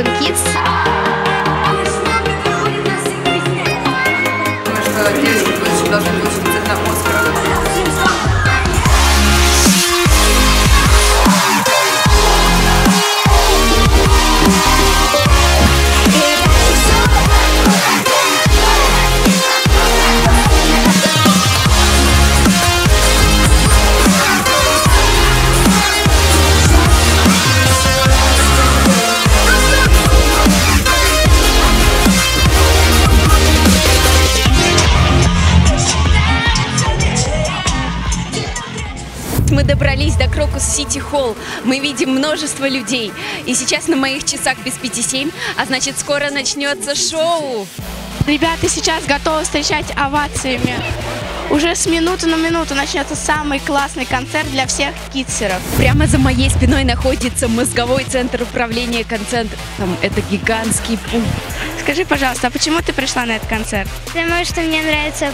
Urban Kids. Крокус Сити Холл. Мы видим множество людей. И сейчас на моих часах без пяти семь, а значит скоро начнется шоу. Ребята сейчас готовы встречать овациями. Уже с минуты на минуту начнется самый классный концерт для всех китсеров. Прямо за моей спиной находится мозговой центр управления концертом. Это гигантский пульт. Скажи, пожалуйста, а почему ты пришла на этот концерт? Потому что мне нравятся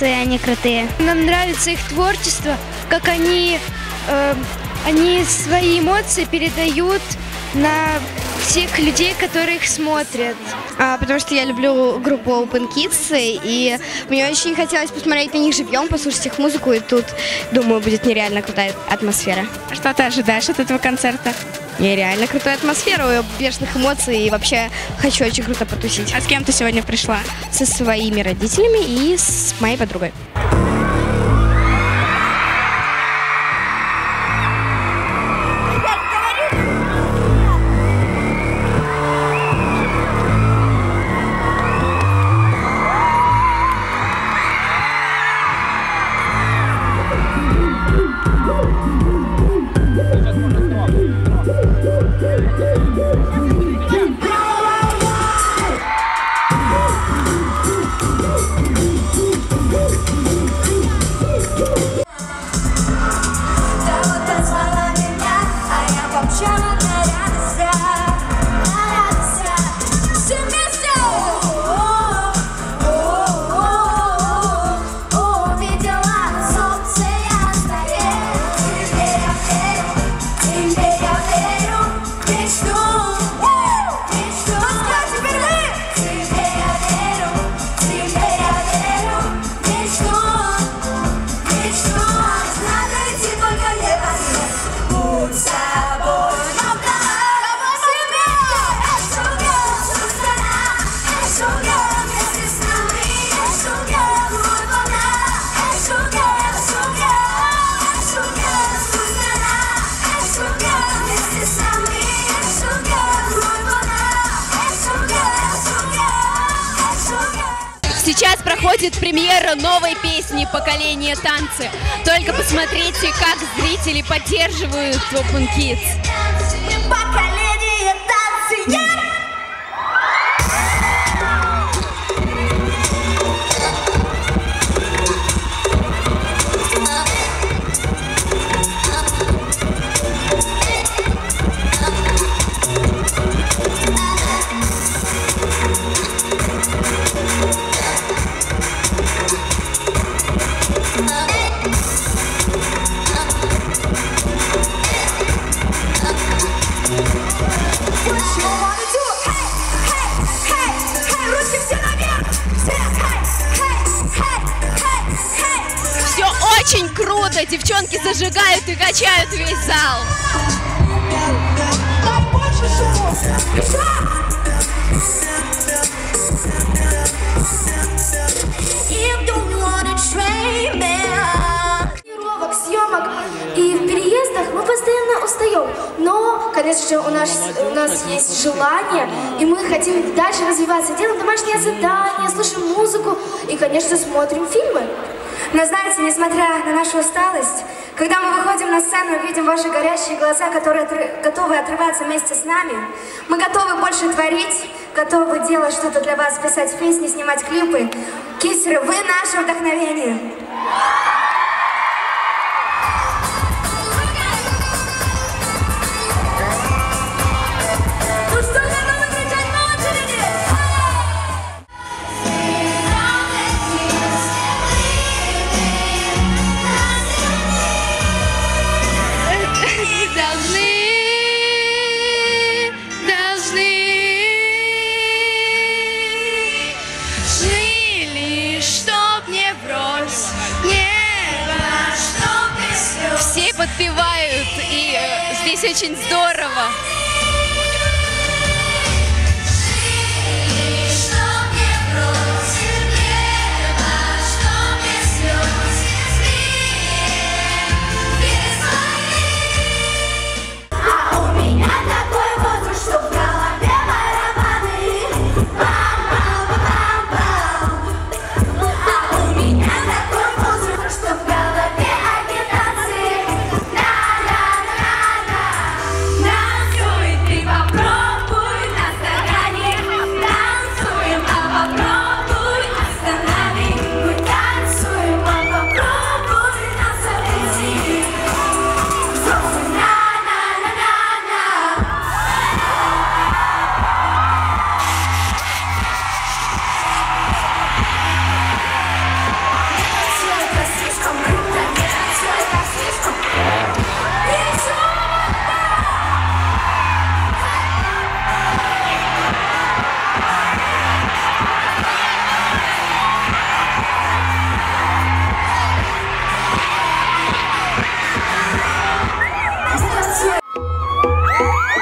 и они крутые. Нам нравится их творчество, как они, э, они свои эмоции передают на всех людей, которые их смотрят. А, потому что я люблю группу Open Kids, и мне очень хотелось посмотреть на них живьем, послушать их музыку, и тут, думаю, будет нереально крутая атмосфера. А Что ты ожидаешь от этого концерта? Нереально крутая атмосфера, бешеных эмоций, и вообще хочу очень круто потусить. А с кем ты сегодня пришла? Со своими родителями и с моей подругой. Сейчас проходит премьера новой песни «Поколение танцы». Только посмотрите, как зрители поддерживают Open Kids. Девчонки зажигают и качают весь зал. Съемок и в переездах мы постоянно устаем. Но, конечно же, у нас, у нас есть желание, и мы хотим дальше развиваться. Делаем домашние задания, слушаем музыку и, конечно, смотрим фильмы. Но знаете, несмотря на нашу усталость, когда мы выходим на сцену и видим ваши горящие глаза, которые отры- готовы отрываться вместе с нами, мы готовы больше творить, готовы делать что-то для вас, писать песни, снимать клипы. Кисеры, вы наше вдохновение. Подпевают, и э, здесь очень здорово. Woo!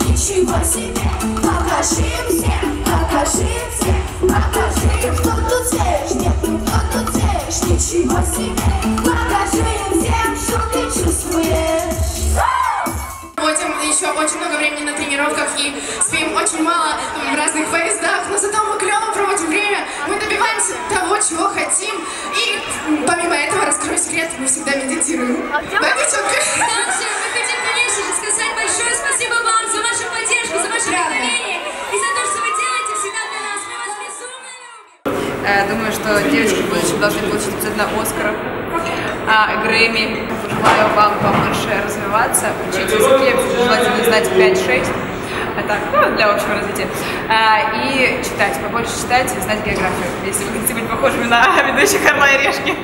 Ничего себе, Покажи всем, покажи всем Покажи, кто тут свеж Нет, кто тут свеж Ничего себе. Покажи всем, что ты чувствуешь. Проводим еще очень много времени на тренировках и спим очень мало в разных поездах, но зато мы клево проводим время, мы добиваемся того, чего хотим, и помимо этого, раскрою секрет, мы всегда медитируем. Также Думаю, что девочки в должны получить обязательно Оскар, а, Грэмми. Желаю вам побольше развиваться, учить языки, желательно знать 5-6. А так, ну, для общего развития. А, и читать, побольше читать знать географию, если вы хотите быть похожими на ведущих Орла и Решки.